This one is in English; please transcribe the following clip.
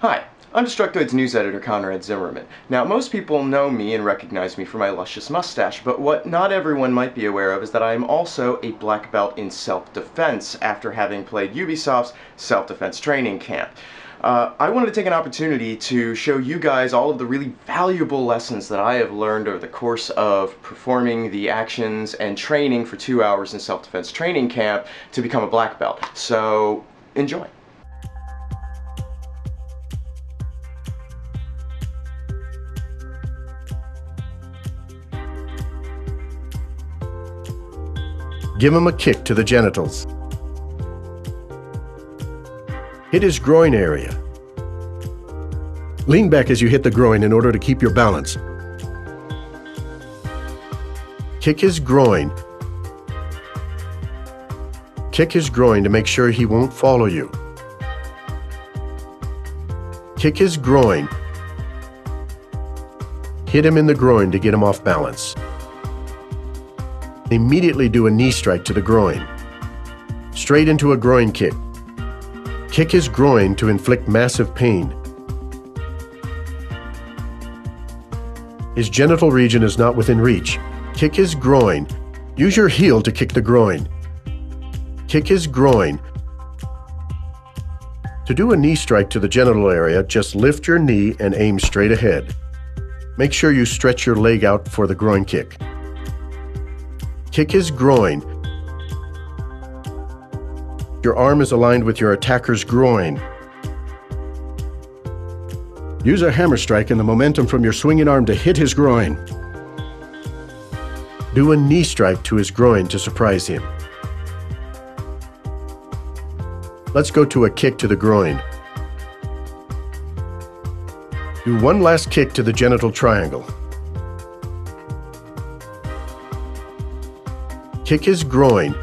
Hi, I'm Destructoid's news editor Conrad Zimmerman. Now, most people know me and recognize me for my luscious mustache, but what not everyone might be aware of is that I am also a black belt in self-defense after having played Ubisoft's self-defense training camp. Uh, I wanted to take an opportunity to show you guys all of the really valuable lessons that I have learned over the course of performing the actions and training for two hours in self-defense training camp to become a black belt. So, enjoy. Give him a kick to the genitals. Hit his groin area. Lean back as you hit the groin in order to keep your balance. Kick his groin. Kick his groin to make sure he won't follow you. Kick his groin. Hit him in the groin to get him off balance. Immediately do a knee strike to the groin. Straight into a groin kick. Kick his groin to inflict massive pain. His genital region is not within reach. Kick his groin. Use your heel to kick the groin. Kick his groin. To do a knee strike to the genital area, just lift your knee and aim straight ahead. Make sure you stretch your leg out for the groin kick kick his groin. Your arm is aligned with your attacker's groin. Use a hammer strike and the momentum from your swinging arm to hit his groin. Do a knee strike to his groin to surprise him. Let's go to a kick to the groin. Do one last kick to the genital triangle. Kick his groin